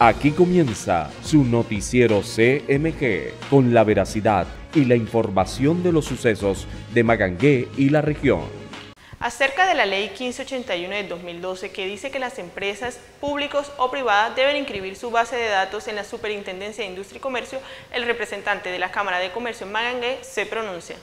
Aquí comienza su noticiero CMG con la veracidad y la información de los sucesos de Magangué y la región. Acerca de la ley 1581 de 2012 que dice que las empresas públicos o privadas deben inscribir su base de datos en la Superintendencia de Industria y Comercio, el representante de la Cámara de Comercio en Magangué se pronuncia.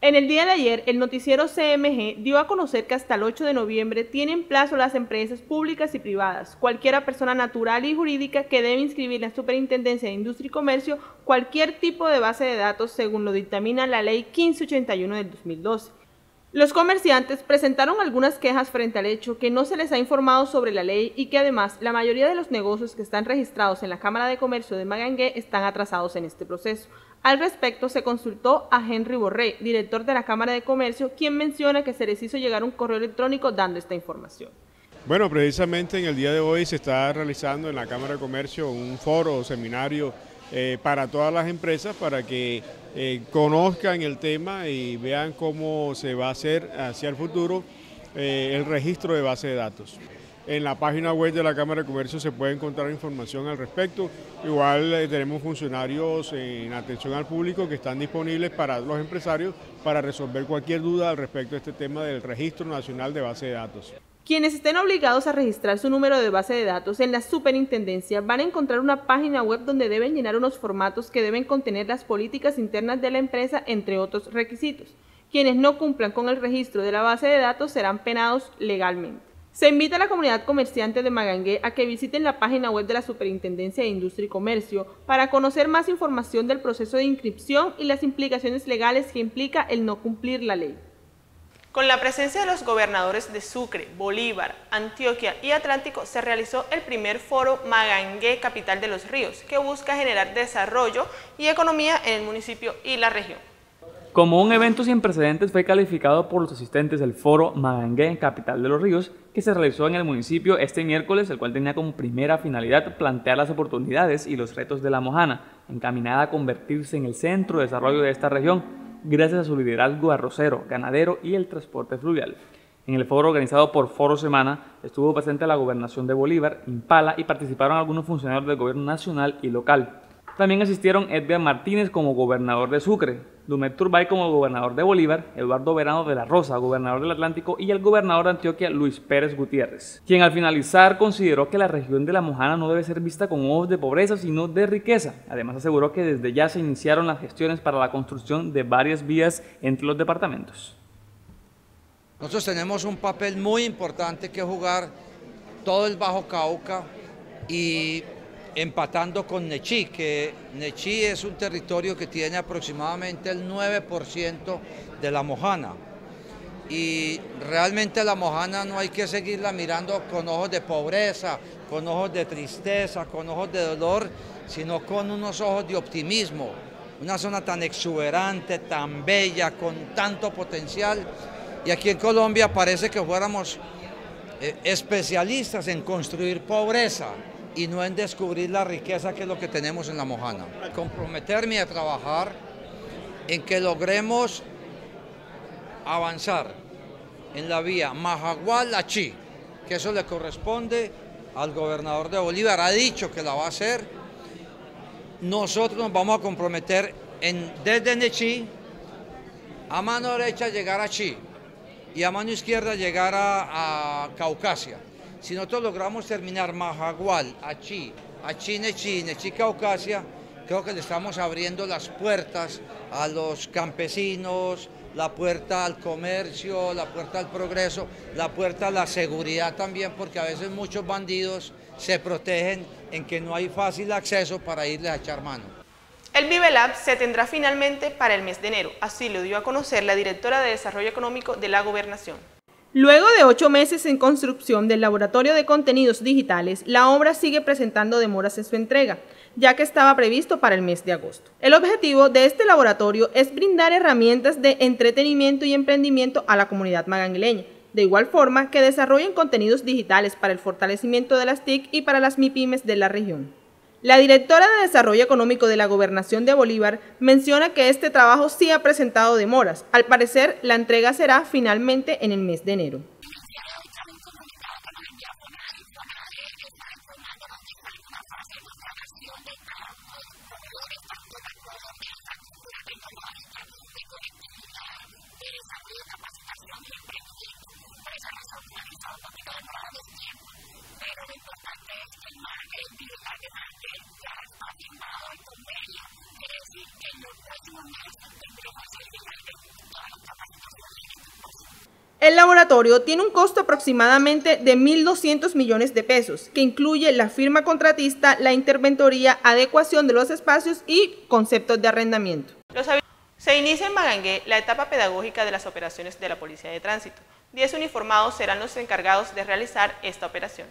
En el día de ayer, el noticiero CMG dio a conocer que hasta el 8 de noviembre tienen plazo las empresas públicas y privadas, cualquiera persona natural y jurídica que debe inscribir en la Superintendencia de Industria y Comercio cualquier tipo de base de datos según lo dictamina la Ley 1581 del 2012. Los comerciantes presentaron algunas quejas frente al hecho que no se les ha informado sobre la ley y que además la mayoría de los negocios que están registrados en la Cámara de Comercio de Magangué están atrasados en este proceso. Al respecto, se consultó a Henry Borré, director de la Cámara de Comercio, quien menciona que se les hizo llegar un correo electrónico dando esta información. Bueno, precisamente en el día de hoy se está realizando en la Cámara de Comercio un foro o seminario eh, para todas las empresas para que eh, conozcan el tema y vean cómo se va a hacer hacia el futuro eh, el registro de base de datos. En la página web de la Cámara de Comercio se puede encontrar información al respecto. Igual eh, tenemos funcionarios en atención al público que están disponibles para los empresarios para resolver cualquier duda al respecto de este tema del Registro Nacional de Base de Datos. Quienes estén obligados a registrar su número de base de datos en la superintendencia van a encontrar una página web donde deben llenar unos formatos que deben contener las políticas internas de la empresa, entre otros requisitos. Quienes no cumplan con el registro de la base de datos serán penados legalmente. Se invita a la comunidad comerciante de Magangué a que visiten la página web de la Superintendencia de Industria y Comercio para conocer más información del proceso de inscripción y las implicaciones legales que implica el no cumplir la ley. Con la presencia de los gobernadores de Sucre, Bolívar, Antioquia y Atlántico se realizó el primer foro Magangué Capital de los Ríos, que busca generar desarrollo y economía en el municipio y la región. Como un evento sin precedentes fue calificado por los asistentes del foro Magangué Capital de los Ríos, que se realizó en el municipio este miércoles, el cual tenía como primera finalidad plantear las oportunidades y los retos de la Mojana, encaminada a convertirse en el centro de desarrollo de esta región, gracias a su liderazgo arrocero, ganadero y el transporte fluvial. En el foro organizado por Foro Semana estuvo presente la gobernación de Bolívar, Impala y participaron algunos funcionarios del gobierno nacional y local. También asistieron Edgar Martínez como gobernador de Sucre, Dumet Turbay como gobernador de Bolívar, Eduardo Verano de la Rosa, gobernador del Atlántico, y el gobernador de Antioquia, Luis Pérez Gutiérrez, quien al finalizar consideró que la región de la Mojana no debe ser vista con ojos de pobreza, sino de riqueza. Además aseguró que desde ya se iniciaron las gestiones para la construcción de varias vías entre los departamentos. Nosotros tenemos un papel muy importante que jugar, todo el Bajo Cauca y empatando con Nechí, que Nechí es un territorio que tiene aproximadamente el 9% de la mojana. Y realmente la mojana no hay que seguirla mirando con ojos de pobreza, con ojos de tristeza, con ojos de dolor, sino con unos ojos de optimismo. Una zona tan exuberante, tan bella, con tanto potencial. Y aquí en Colombia parece que fuéramos eh, especialistas en construir pobreza y no en descubrir la riqueza que es lo que tenemos en la Mojana. Comprometerme a trabajar en que logremos avanzar en la vía Majagual-Achí, que eso le corresponde al gobernador de Bolívar, ha dicho que la va a hacer. Nosotros nos vamos a comprometer en, desde Nechí, a mano derecha llegar a Chi y a mano izquierda llegar a Caucasia. Si nosotros logramos terminar Majagual, Achí, Achí, Nechí, Nechí, Caucasia, creo que le estamos abriendo las puertas a los campesinos, la puerta al comercio, la puerta al progreso, la puerta a la seguridad también, porque a veces muchos bandidos se protegen en que no hay fácil acceso para irles a echar mano. El ViveLab se tendrá finalmente para el mes de enero, así lo dio a conocer la directora de Desarrollo Económico de la Gobernación. Luego de ocho meses en construcción del Laboratorio de Contenidos Digitales, la obra sigue presentando demoras en su entrega, ya que estaba previsto para el mes de agosto. El objetivo de este laboratorio es brindar herramientas de entretenimiento y emprendimiento a la comunidad magangueleña, de igual forma que desarrollen contenidos digitales para el fortalecimiento de las TIC y para las MIPIMES de la región. La directora de Desarrollo Económico de la Gobernación de Bolívar menciona que este trabajo sí ha presentado demoras. Al parecer, la entrega será finalmente en el mes de enero. El laboratorio tiene un costo aproximadamente de 1.200 millones de pesos, que incluye la firma contratista, la interventoría, adecuación de los espacios y conceptos de arrendamiento. Se inicia en Magangué la etapa pedagógica de las operaciones de la Policía de Tránsito. Diez uniformados serán los encargados de realizar esta operación.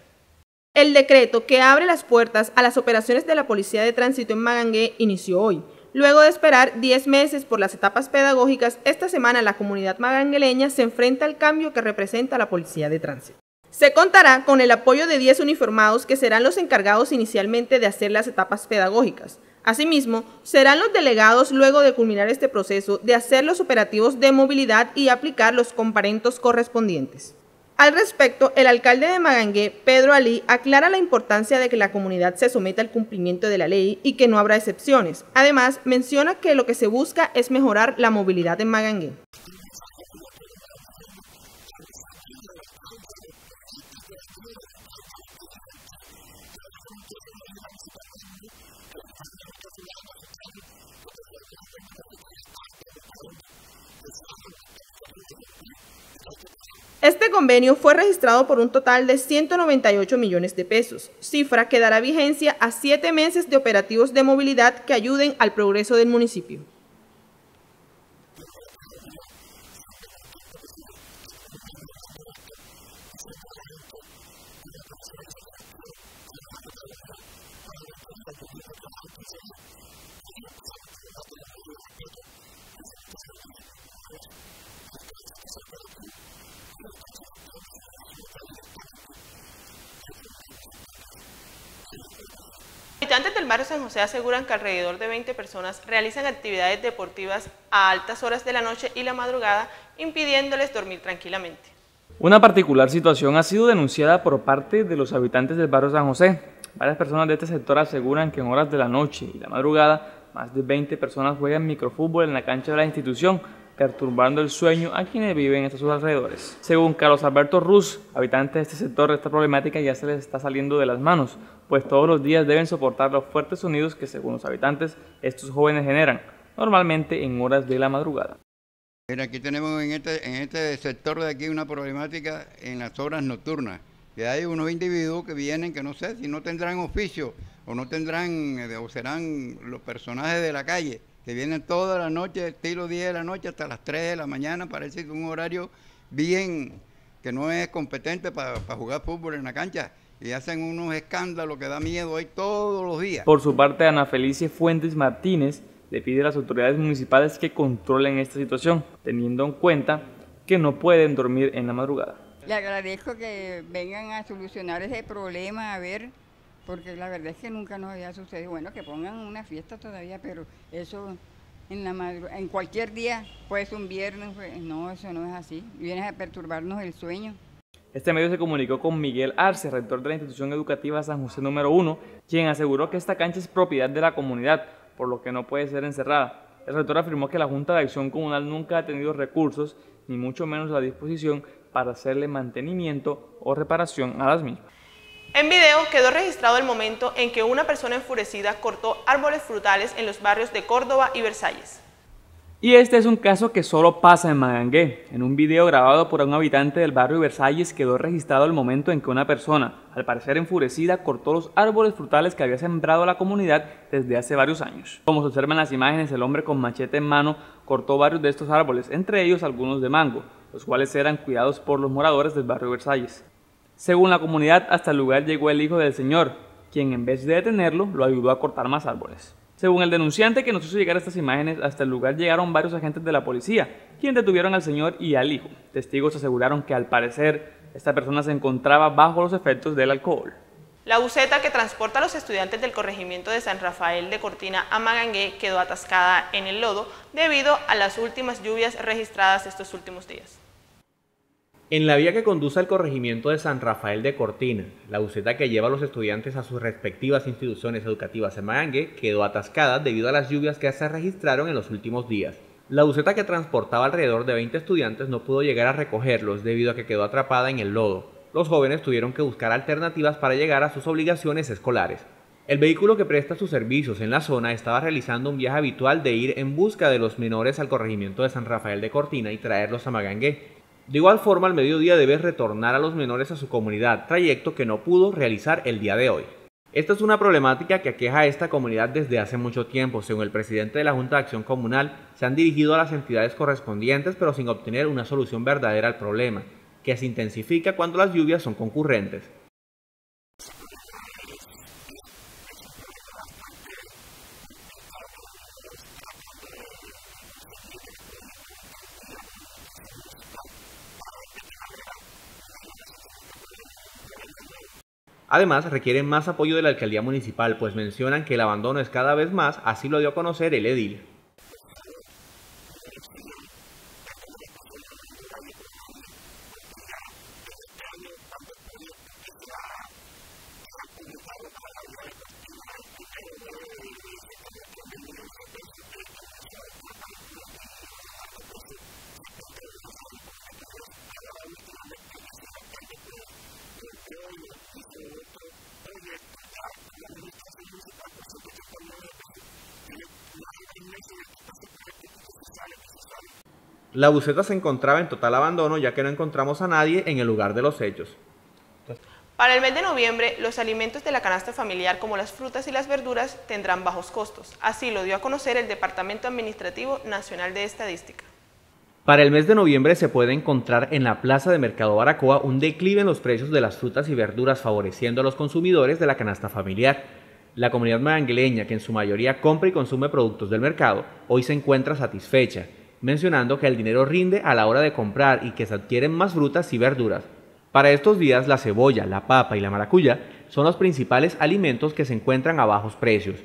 El decreto que abre las puertas a las operaciones de la Policía de Tránsito en Magangué inició hoy. Luego de esperar 10 meses por las etapas pedagógicas, esta semana la comunidad magangueleña se enfrenta al cambio que representa la Policía de Tránsito. Se contará con el apoyo de 10 uniformados que serán los encargados inicialmente de hacer las etapas pedagógicas. Asimismo, serán los delegados luego de culminar este proceso de hacer los operativos de movilidad y aplicar los comparentos correspondientes. Al respecto, el alcalde de Magangué, Pedro Alí, aclara la importancia de que la comunidad se someta al cumplimiento de la ley y que no habrá excepciones. Además, menciona que lo que se busca es mejorar la movilidad en Magangué. Este convenio fue registrado por un total de 198 millones de pesos, cifra que dará vigencia a siete meses de operativos de movilidad que ayuden al progreso del municipio. Barrio San José aseguran que alrededor de 20 personas realizan actividades deportivas a altas horas de la noche y la madrugada, impidiéndoles dormir tranquilamente. Una particular situación ha sido denunciada por parte de los habitantes del barrio San José. Varias personas de este sector aseguran que en horas de la noche y la madrugada, más de 20 personas juegan microfútbol en la cancha de la institución, perturbando el sueño a quienes viven en sus alrededores. Según Carlos Alberto Ruz, habitante de este sector, esta problemática ya se les está saliendo de las manos, pues todos los días deben soportar los fuertes sonidos que según los habitantes estos jóvenes generan, normalmente en horas de la madrugada. aquí tenemos en este, en este sector de aquí una problemática en las horas nocturnas, que hay unos individuos que vienen que no sé si no tendrán oficio o no tendrán eh, o serán los personajes de la calle que vienen toda la noche, estilo 10 de la noche hasta las 3 de la mañana, parece que un horario bien, que no es competente para jugar fútbol en la cancha. Y hacen unos escándalos que da miedo ahí todos los días. Por su parte, Ana Felicia Fuentes Martínez le pide a las autoridades municipales que controlen esta situación, teniendo en cuenta que no pueden dormir en la madrugada. Le agradezco que vengan a solucionar ese problema, a ver porque la verdad es que nunca nos había sucedido. Bueno, que pongan una fiesta todavía, pero eso en la en cualquier día, pues un viernes, pues, no, eso no es así. Vienes a perturbarnos el sueño. Este medio se comunicó con Miguel Arce, rector de la institución educativa San José número 1, quien aseguró que esta cancha es propiedad de la comunidad, por lo que no puede ser encerrada. El rector afirmó que la Junta de Acción Comunal nunca ha tenido recursos, ni mucho menos la disposición, para hacerle mantenimiento o reparación a las mismas. En video quedó registrado el momento en que una persona enfurecida cortó árboles frutales en los barrios de Córdoba y Versalles. Y este es un caso que solo pasa en Magangué. En un video grabado por un habitante del barrio Versalles quedó registrado el momento en que una persona, al parecer enfurecida, cortó los árboles frutales que había sembrado la comunidad desde hace varios años. Como se observa en las imágenes, el hombre con machete en mano cortó varios de estos árboles, entre ellos algunos de mango, los cuales eran cuidados por los moradores del barrio Versalles. Según la comunidad, hasta el lugar llegó el hijo del señor, quien en vez de detenerlo, lo ayudó a cortar más árboles. Según el denunciante que nos hizo llegar estas imágenes, hasta el lugar llegaron varios agentes de la policía, quienes detuvieron al señor y al hijo. Testigos aseguraron que al parecer esta persona se encontraba bajo los efectos del alcohol. La buceta que transporta a los estudiantes del corregimiento de San Rafael de Cortina a Magangué quedó atascada en el lodo debido a las últimas lluvias registradas estos últimos días. En la vía que conduce al corregimiento de San Rafael de Cortina, la buceta que lleva a los estudiantes a sus respectivas instituciones educativas en Magangue quedó atascada debido a las lluvias que se registraron en los últimos días. La buceta que transportaba alrededor de 20 estudiantes no pudo llegar a recogerlos debido a que quedó atrapada en el lodo. Los jóvenes tuvieron que buscar alternativas para llegar a sus obligaciones escolares. El vehículo que presta sus servicios en la zona estaba realizando un viaje habitual de ir en busca de los menores al corregimiento de San Rafael de Cortina y traerlos a Magangue. De igual forma, al mediodía debe retornar a los menores a su comunidad, trayecto que no pudo realizar el día de hoy. Esta es una problemática que aqueja a esta comunidad desde hace mucho tiempo. Según el presidente de la Junta de Acción Comunal, se han dirigido a las entidades correspondientes pero sin obtener una solución verdadera al problema, que se intensifica cuando las lluvias son concurrentes. Además, requieren más apoyo de la alcaldía municipal, pues mencionan que el abandono es cada vez más, así lo dio a conocer el edil. La buceta se encontraba en total abandono ya que no encontramos a nadie en el lugar de los hechos. Para el mes de noviembre, los alimentos de la canasta familiar como las frutas y las verduras tendrán bajos costos. Así lo dio a conocer el Departamento Administrativo Nacional de Estadística. Para el mes de noviembre se puede encontrar en la plaza de Mercado Baracoa un declive en los precios de las frutas y verduras favoreciendo a los consumidores de la canasta familiar. La comunidad magangueleña, que en su mayoría compra y consume productos del mercado, hoy se encuentra satisfecha mencionando que el dinero rinde a la hora de comprar y que se adquieren más frutas y verduras. Para estos días la cebolla, la papa y la maracuya son los principales alimentos que se encuentran a bajos precios.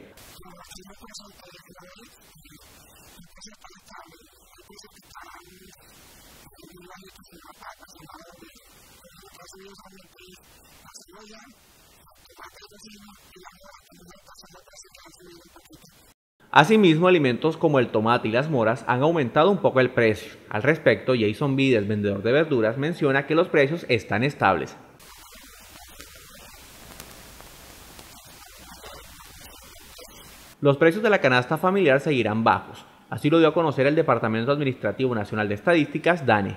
Asimismo, alimentos como el tomate y las moras han aumentado un poco el precio. Al respecto, Jason Vides, vendedor de verduras, menciona que los precios están estables. Los precios de la canasta familiar seguirán bajos. Así lo dio a conocer el Departamento Administrativo Nacional de Estadísticas, DANE.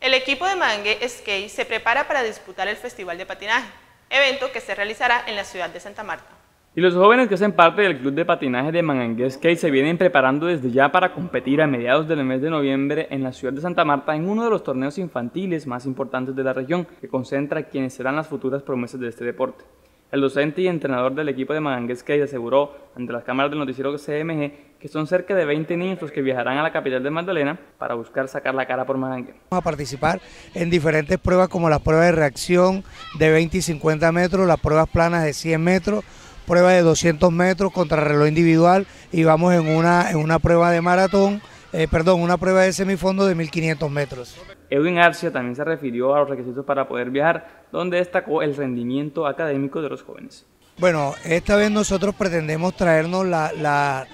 El equipo de Mangue Skate se prepara para disputar el Festival de Patinaje, evento que se realizará en la ciudad de Santa Marta. Y los jóvenes que hacen parte del club de patinaje de Mangangue Skate se vienen preparando desde ya para competir a mediados del mes de noviembre en la ciudad de Santa Marta en uno de los torneos infantiles más importantes de la región, que concentra quienes serán las futuras promesas de este deporte. El docente y entrenador del equipo de Mangangue Skate aseguró ante las cámaras del noticiero CMG que son cerca de 20 niños los que viajarán a la capital de Magdalena para buscar sacar la cara por Magangue. Vamos a participar en diferentes pruebas como las pruebas de reacción de 20 y 50 metros, las pruebas planas de 100 metros, prueba de 200 metros contra reloj individual y vamos en una, en una prueba de maratón, eh, perdón, una prueba de semifondo de 1500 metros. Edwin Arcia también se refirió a los requisitos para poder viajar, donde destacó el rendimiento académico de los jóvenes. Bueno, esta vez nosotros pretendemos traernos la,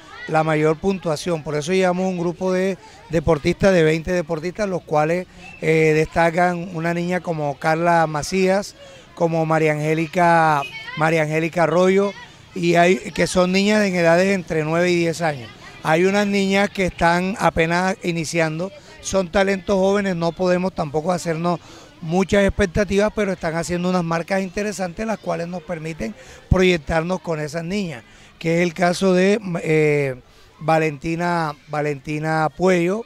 mayor puntuación, por eso llevamos un grupo de deportistas, de 20 deportistas, los cuales eh, destacan una niña como Carla Macías, como María Angélica, María Angélica Arroyo, y hay que son niñas en edades entre 9 y 10 años. Hay unas niñas que están apenas iniciando, son talentos jóvenes, no podemos tampoco hacernos muchas expectativas, pero están haciendo unas marcas interesantes las cuales nos permiten proyectarnos con esas niñas, que es el caso de eh, Valentina, Valentina Puello,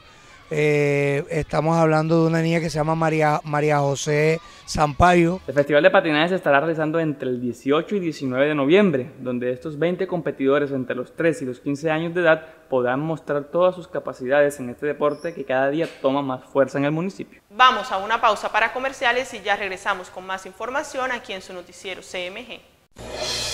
eh, estamos hablando de una niña que se llama María, María José Sampaio. El Festival de Patinaje se estará realizando entre el 18 y 19 de noviembre, donde estos 20 competidores entre los 3 y los 15 años de edad podrán mostrar todas sus capacidades en este deporte que cada día toma más fuerza en el municipio. Vamos a una pausa para comerciales y ya regresamos con más información aquí en su noticiero CMG.